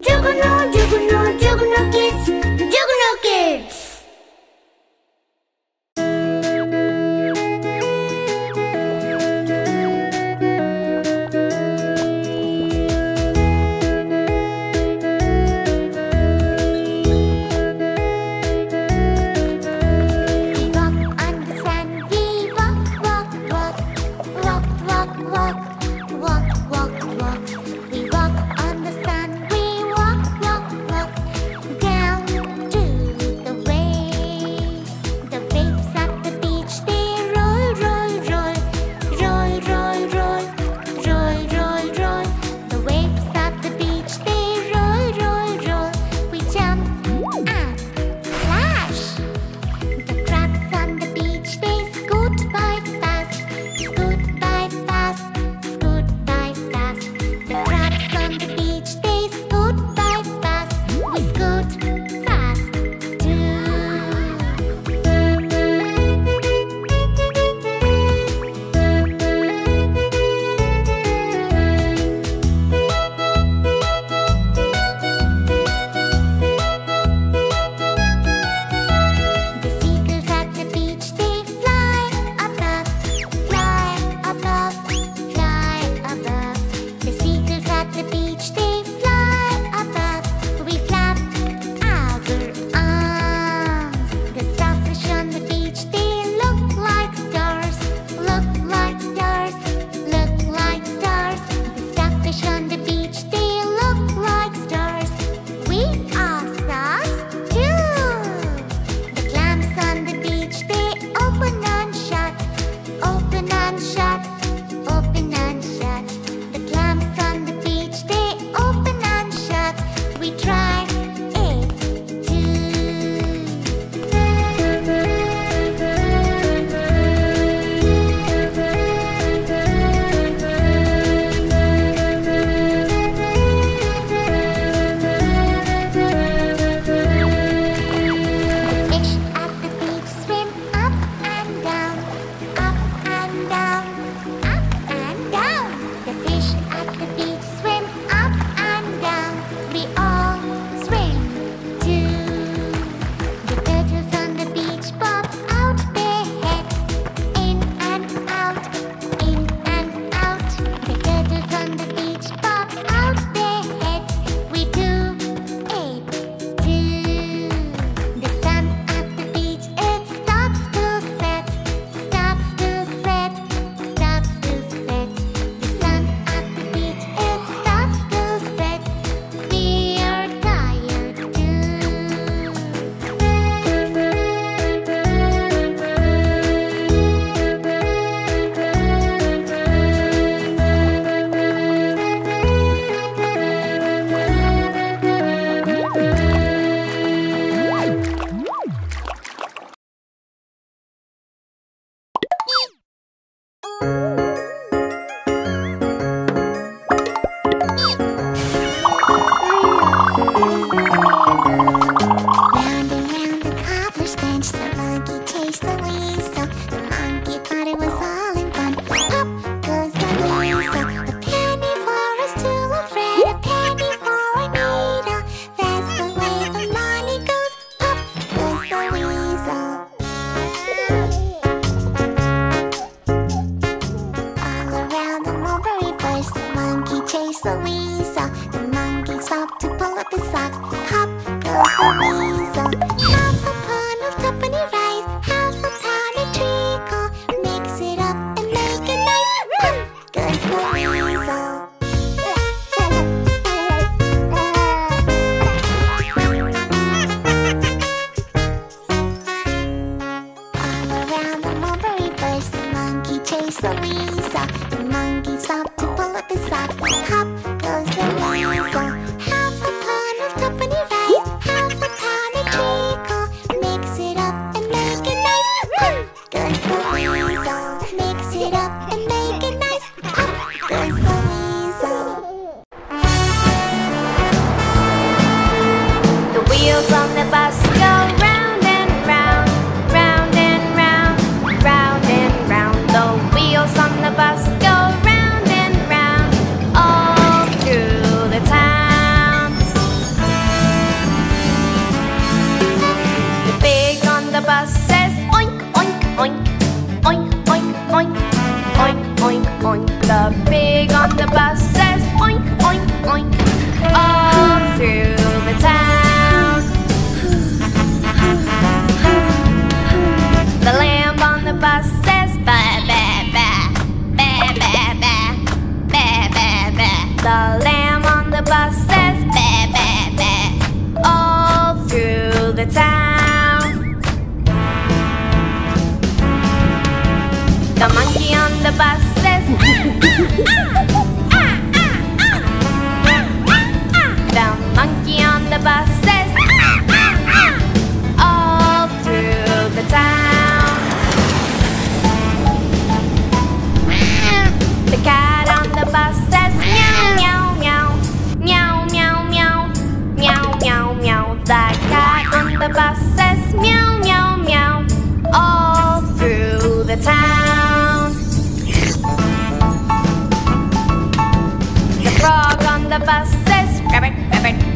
Juggernaut, Juggernaut, Juggernaut Kids, Juggernaut Kids. chase them.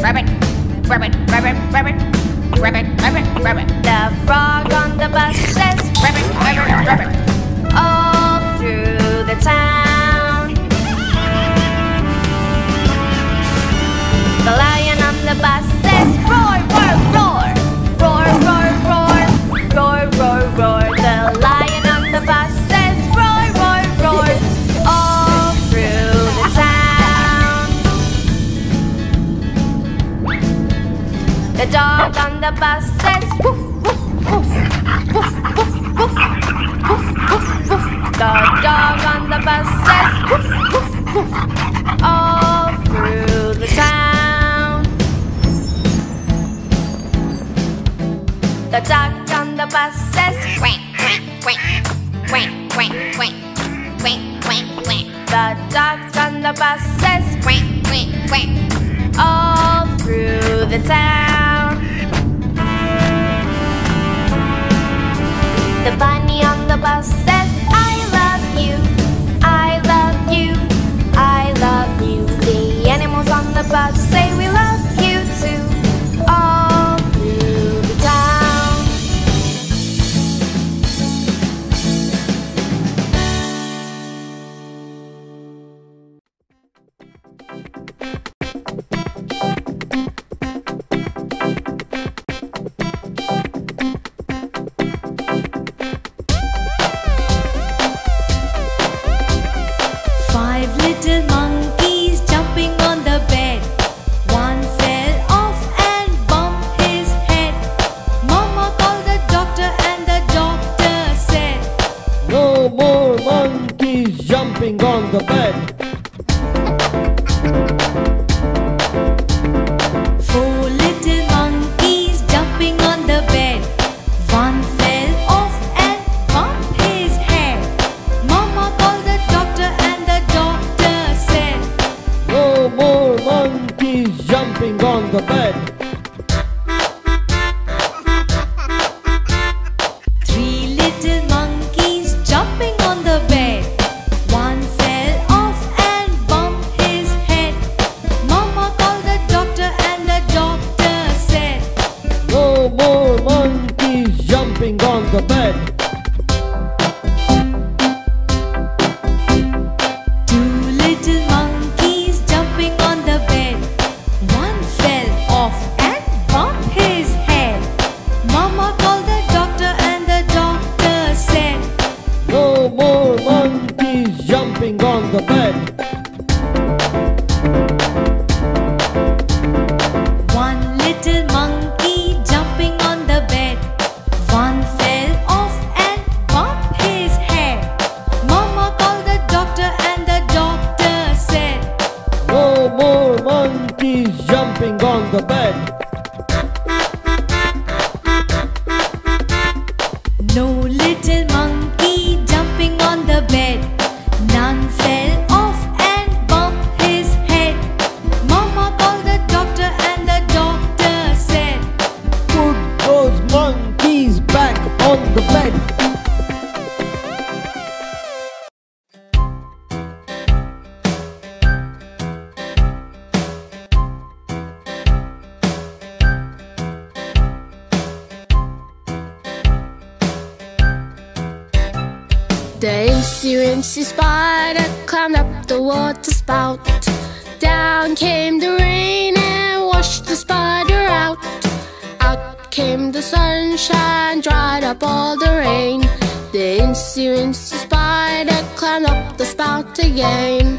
Rabbit rabbit Rabbit rabbit rabbit Rabbit rabbit. The frog on the bus says rabbit rabbit rabbit. All through the town. The lion on the bus dog on the bus says woof, woof, woof, woof, woof, woof, woof, woof, woof. The dog on the bus says woof, woof, woof, all through the town. The duck on the bus says quack, quack, quack, quack, quack, quack, quack, quack, quack. The duck on the bus says quack, quack, quack, all through the town. The bunny on the bus says, I love you, I love you, I love you. The animals on the bus say, wincy spider climbed up the water spout. Down came the rain and washed the spider out. Out came the sunshine, dried up all the rain. The incy wincy spider climbed up the spout again.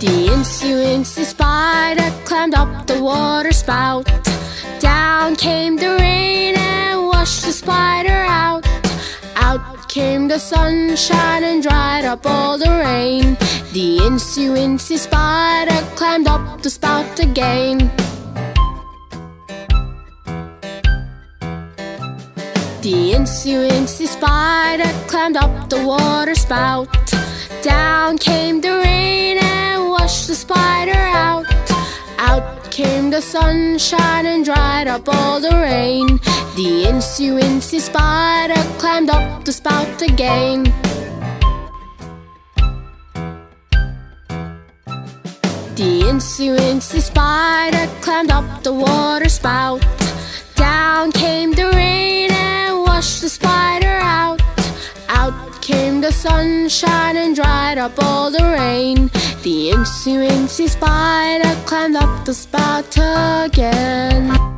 The incy wincy spider climbed up the water spout. Down came the rain washed the spider out. Out came the sunshine and dried up all the rain. The incy wincy spider climbed up the spout again. The incy wincy spider climbed up the water spout. Down came the rain and washed the spider out. Out came the sunshine and dried up all the rain. The incy spider climbed up the spout again. The incy spider climbed up the water spout. Down came the rain and washed the spider out. Out came the sunshine and dried up all the rain. The incy spider climbed up the spout again.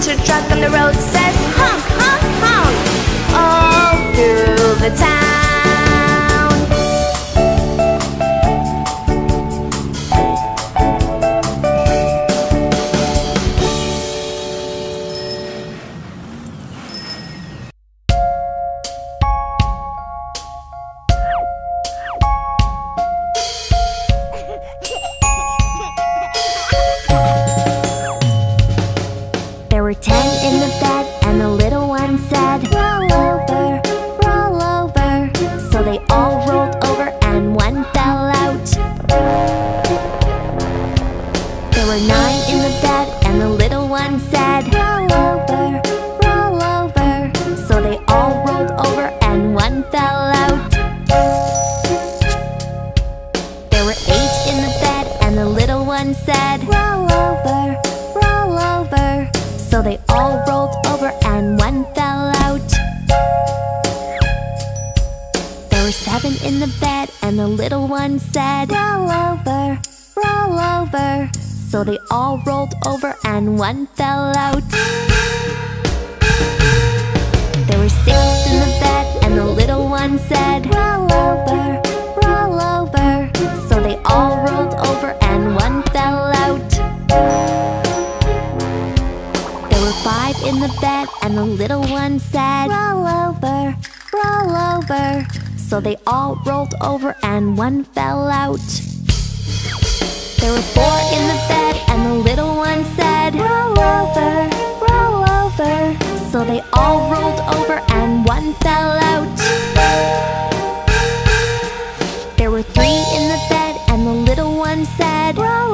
to drive on the roadside.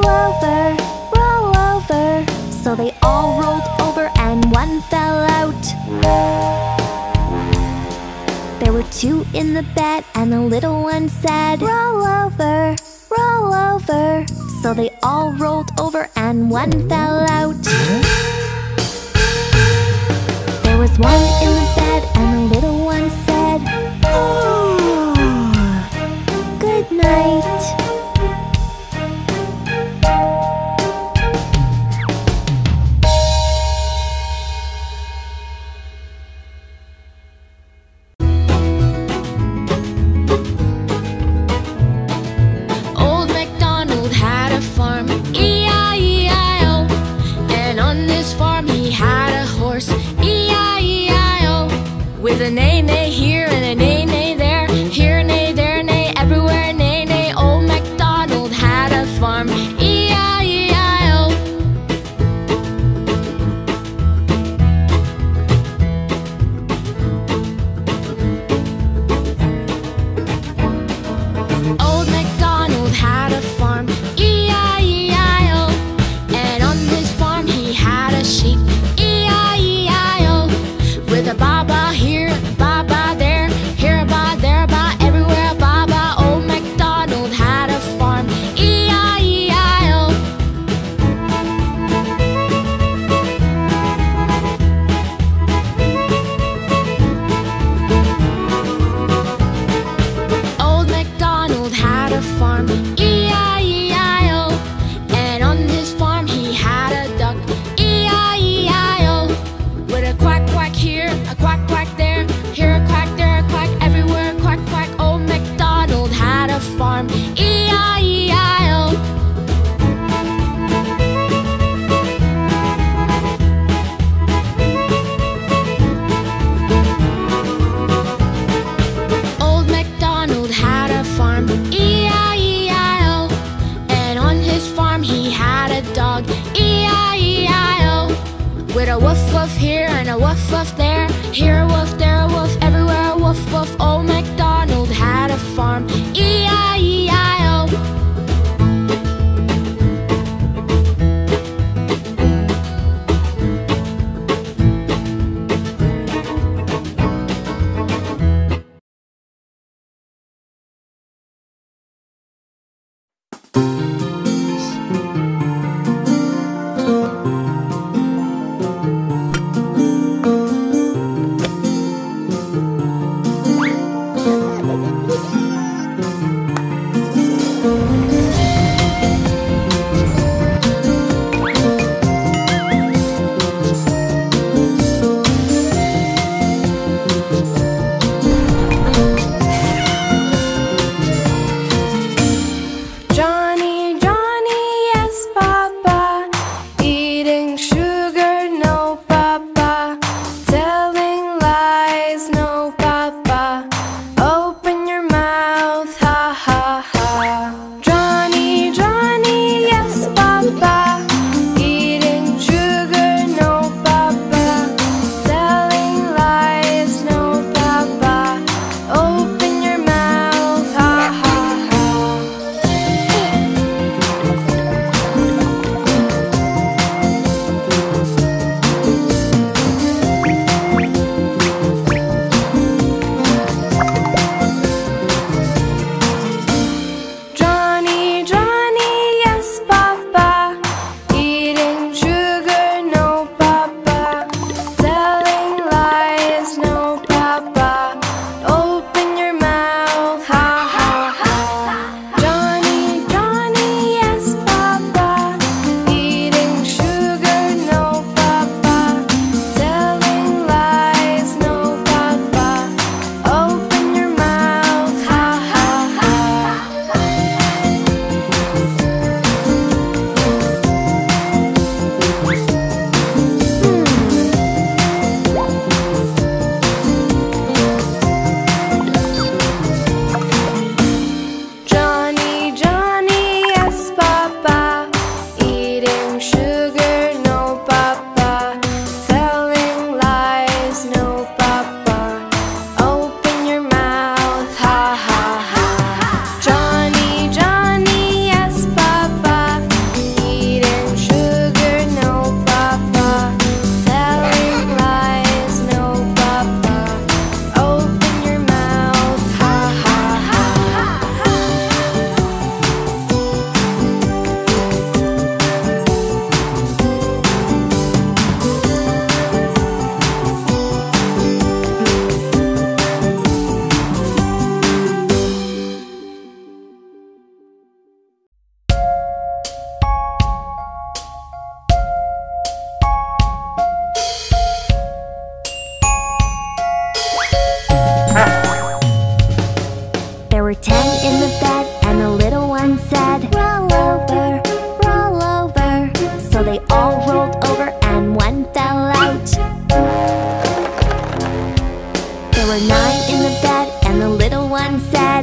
over, roll over. So they all rolled over and one fell out. There were two in the bed and the little one said Roll over, roll over. So they all rolled over and one fell out. There was one in the bed and the little one said Oh, good night.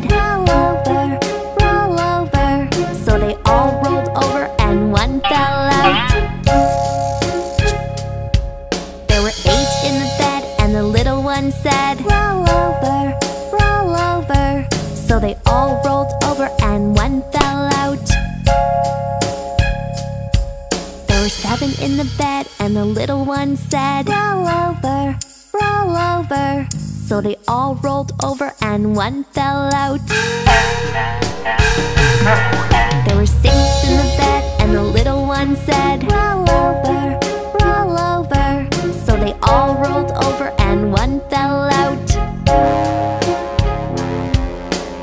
said, Roll over, roll over. So they all rolled over and one fell out. There were eight in the bed and the little one said, Roll over, roll over. So they all rolled over and one fell out. There were seven in the bed and the little one said, Roll over, roll over. So they all rolled over and one fell out. There were six in the bed, and the little one said, Roll over, roll over. So they all rolled over and one fell out.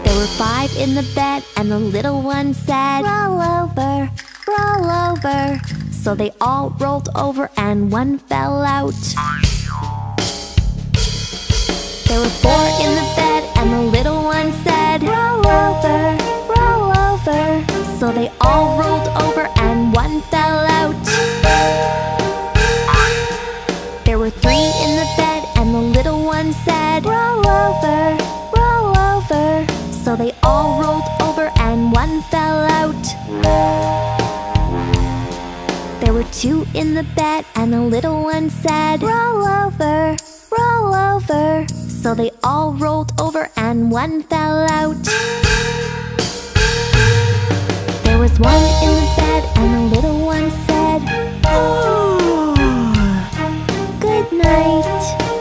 There were five in the bed, and the little one said, Roll over, roll over. So they all rolled over and one fell out. There were four in the bed, and the little one said, Roll over, roll over. So they all rolled over and one fell out. There were three in the bed, and the little one said, Roll over, roll over. So they all rolled over and one fell out. There were two in the bed, and the little one said, Roll over, roll over. So they all rolled over and one fell out. There was one in the bed, and the little one said, Oh, good night.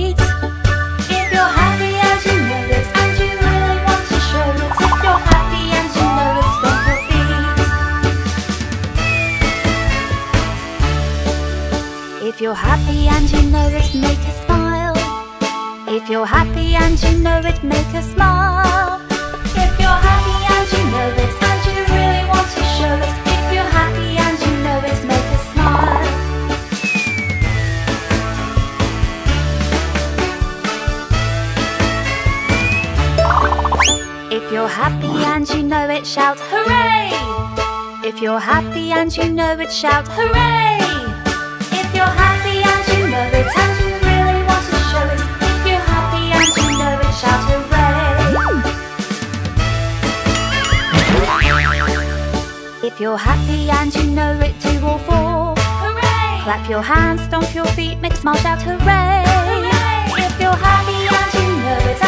If you're happy and you know it, make a smile. If you're happy and you know it, make a smile. If you're happy and you know it, and you really want to show it. If you're happy and you know it, make a smile. If you're happy and you know it, shout hooray! If you're happy and you know it, shout hooray! If you're happy you're happy and you know it, two or four. Hooray! Clap your hands, stomp your feet, make a smile, shout hooray! If you're happy and you know it,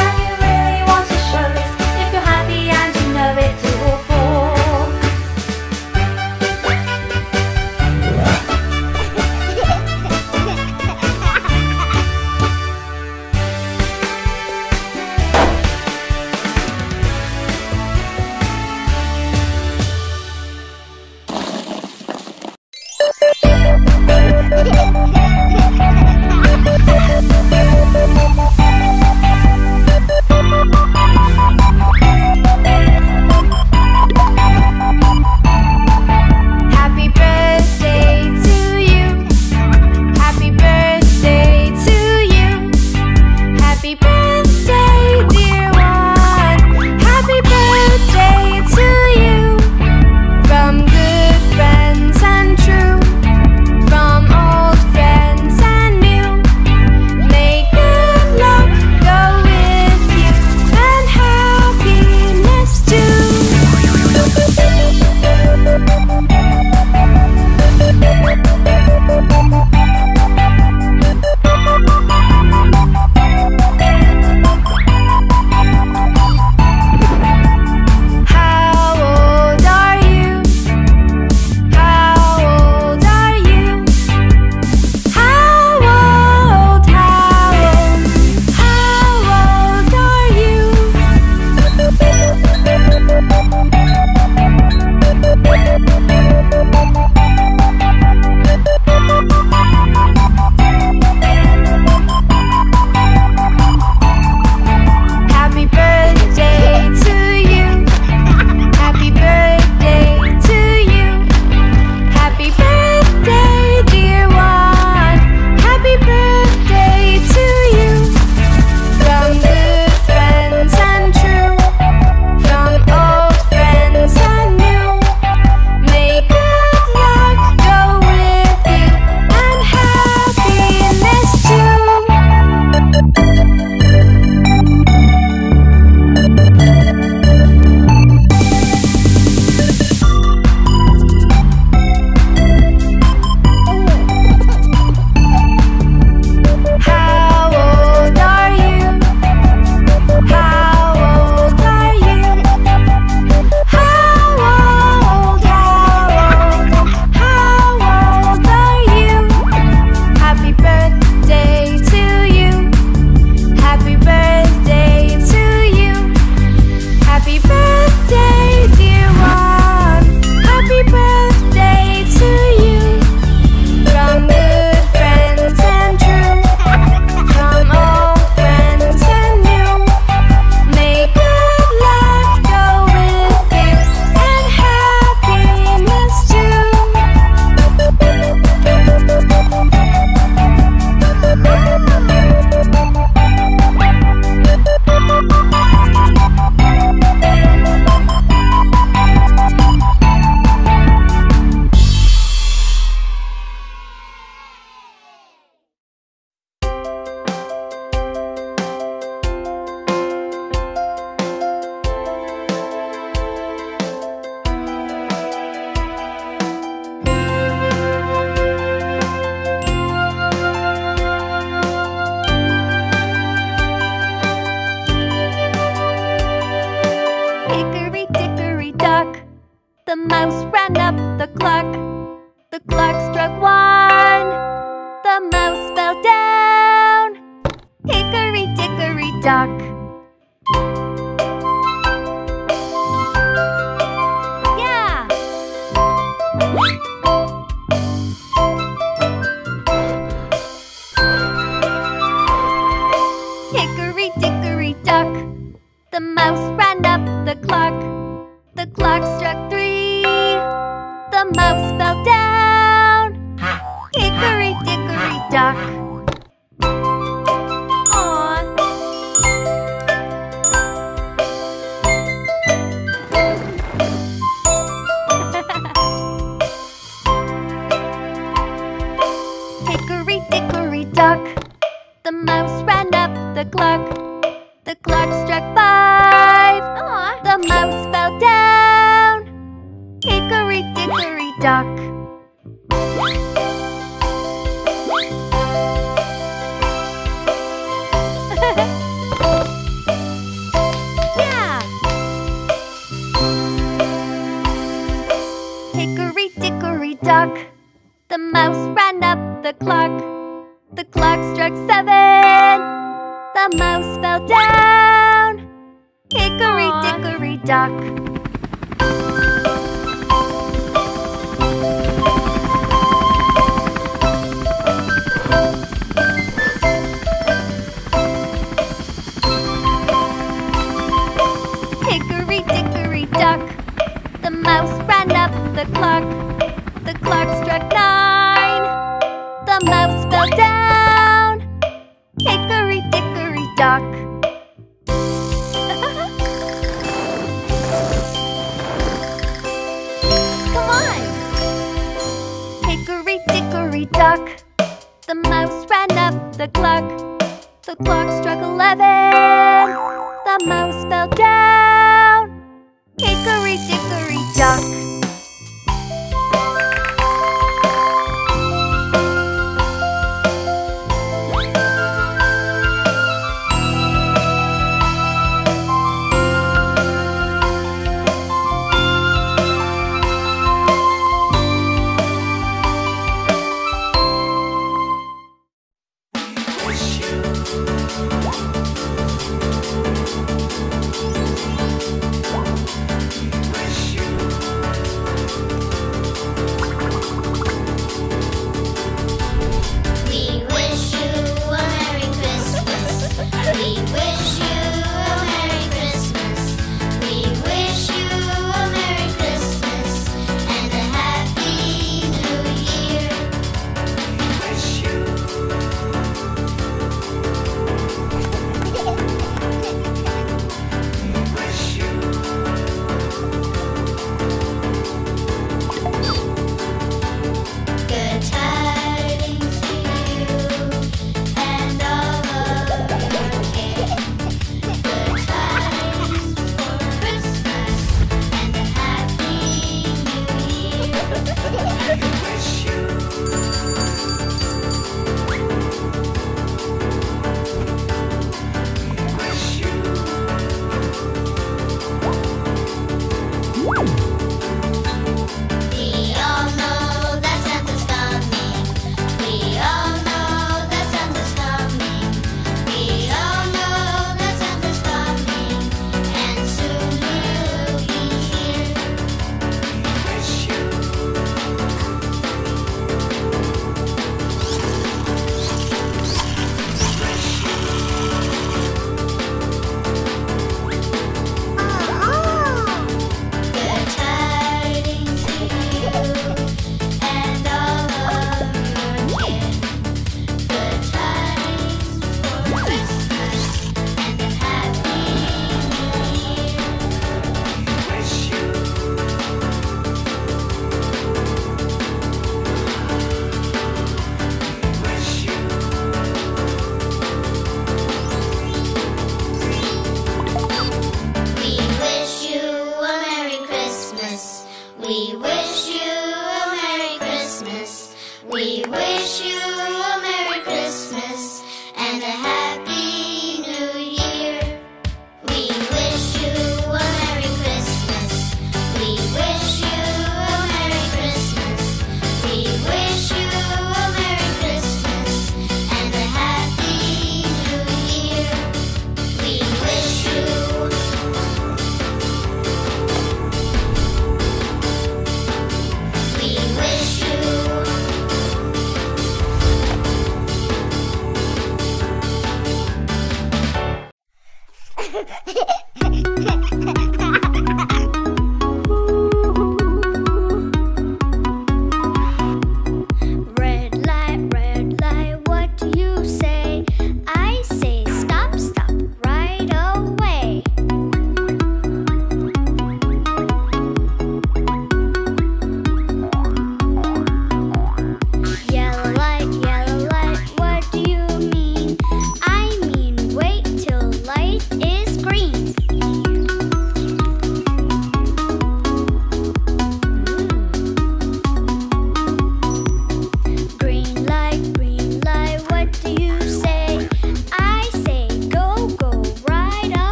家。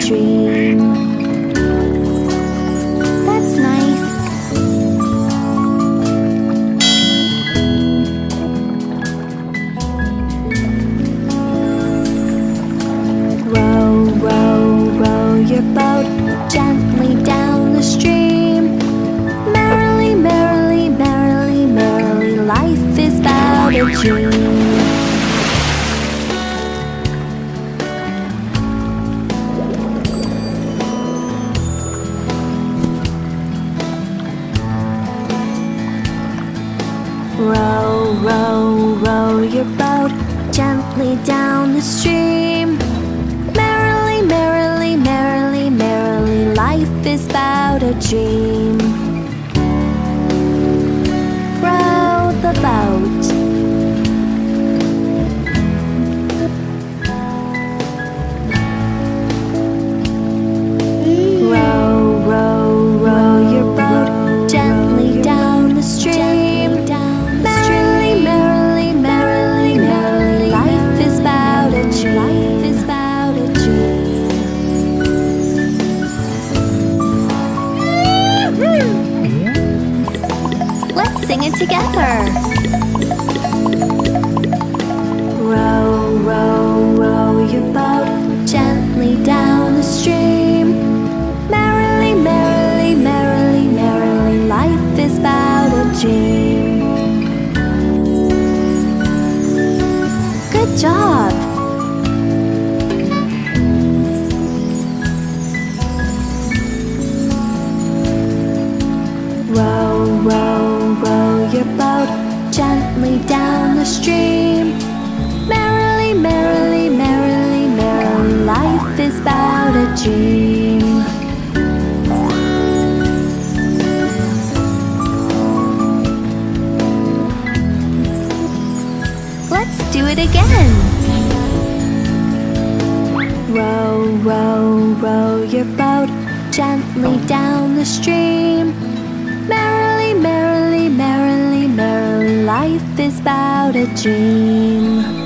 dream. life is but a dream. Let's do it again. Row, row, row your boat gently down the stream. Merrily, merrily, merrily, merrily Life is but a dream.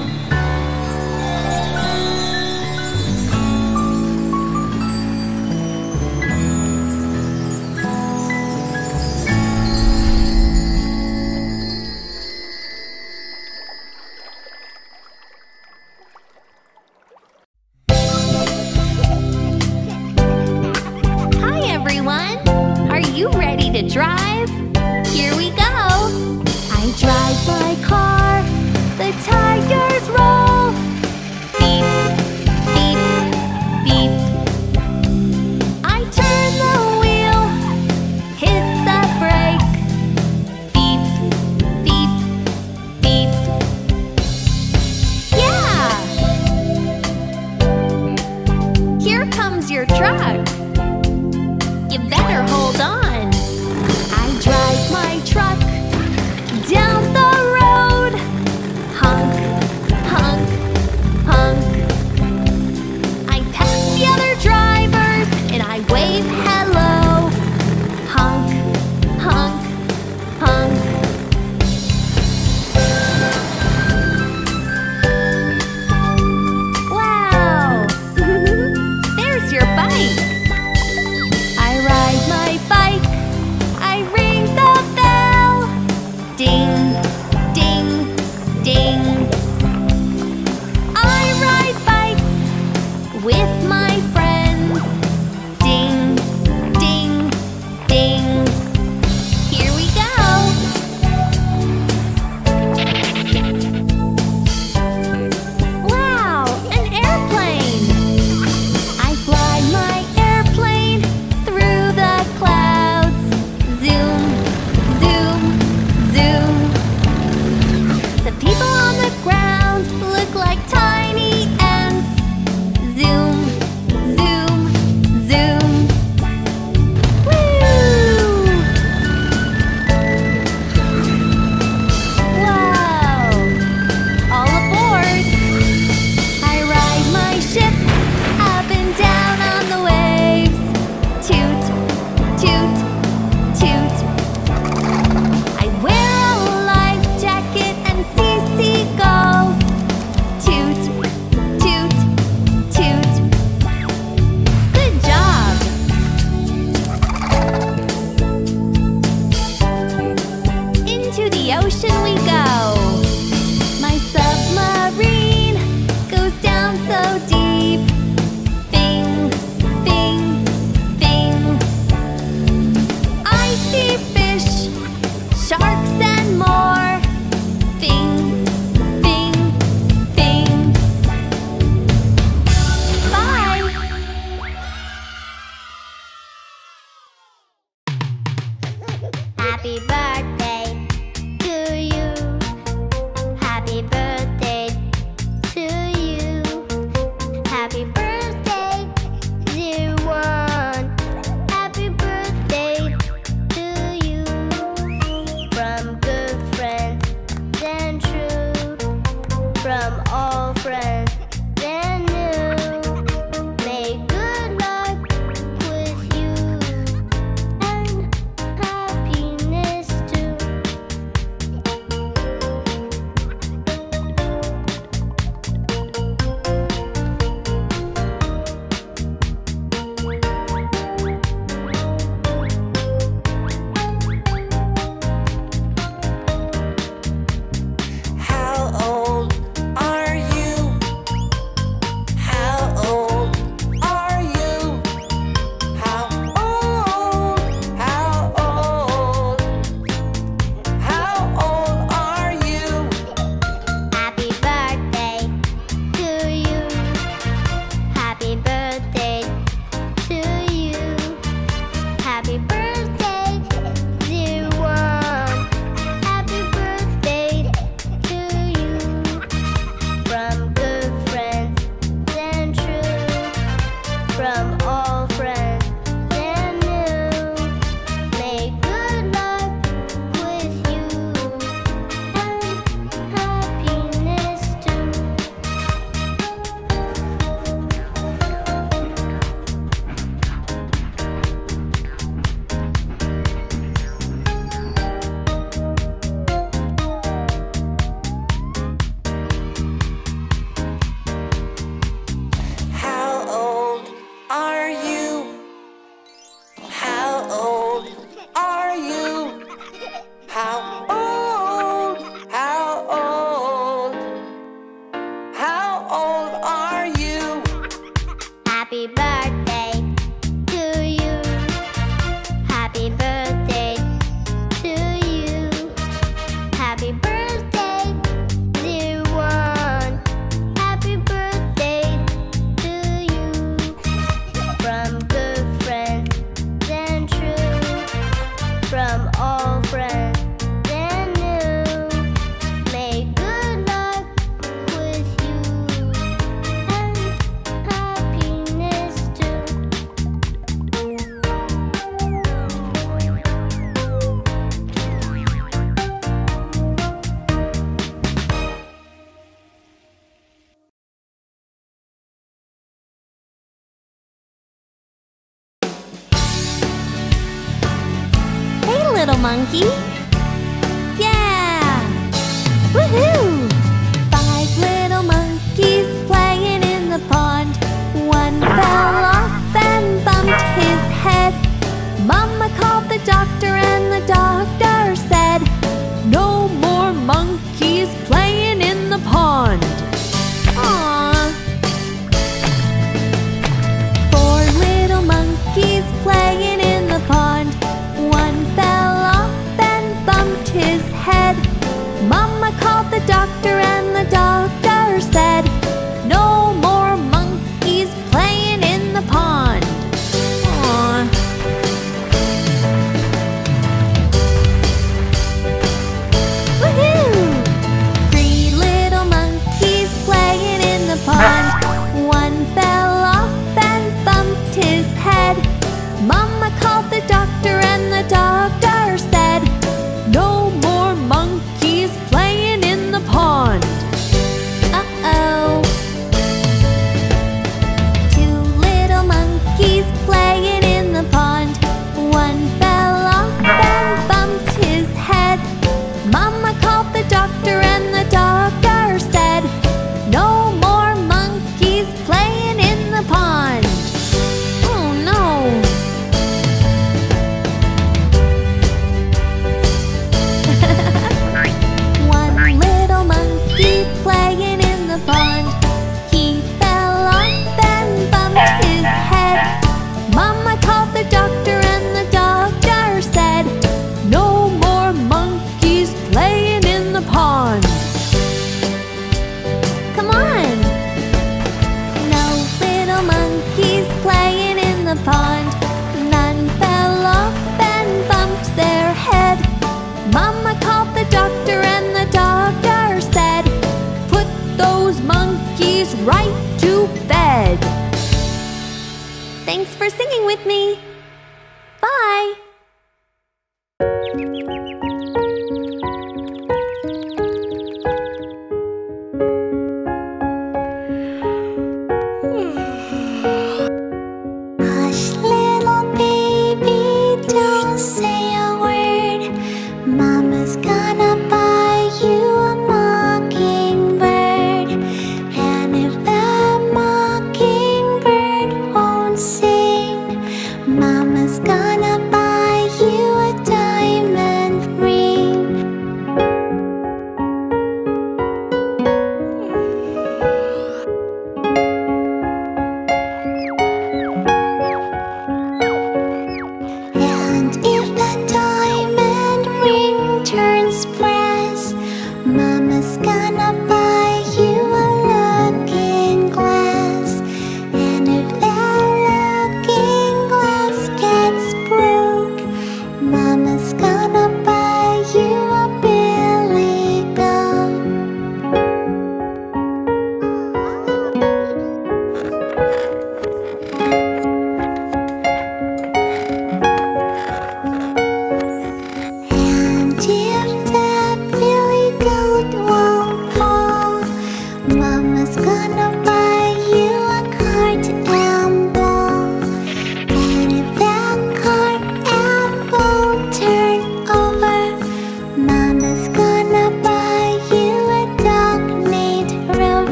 From all friends